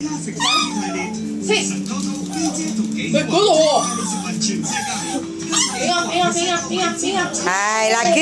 系啦，姐。